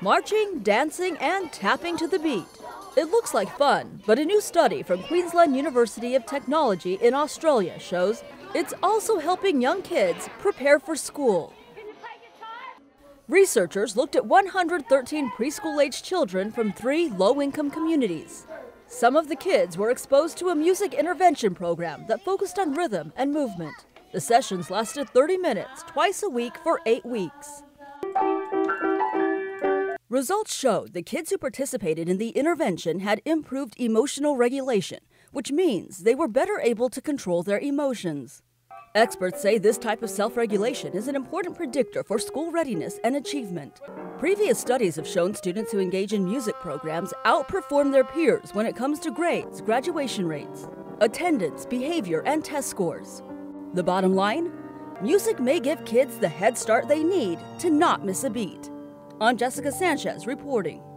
marching, dancing, and tapping to the beat. It looks like fun, but a new study from Queensland University of Technology in Australia shows it's also helping young kids prepare for school. Researchers looked at 113 preschool aged children from three low income communities. Some of the kids were exposed to a music intervention program that focused on rhythm and movement. The sessions lasted 30 minutes, twice a week for eight weeks. Results showed the kids who participated in the intervention had improved emotional regulation, which means they were better able to control their emotions. Experts say this type of self regulation is an important predictor for school readiness and achievement. Previous studies have shown students who engage in music programs outperform their peers when it comes to grades, graduation rates, attendance, behavior, and test scores. The bottom line music may give kids the head start they need to not miss a beat. I'm Jessica Sanchez reporting.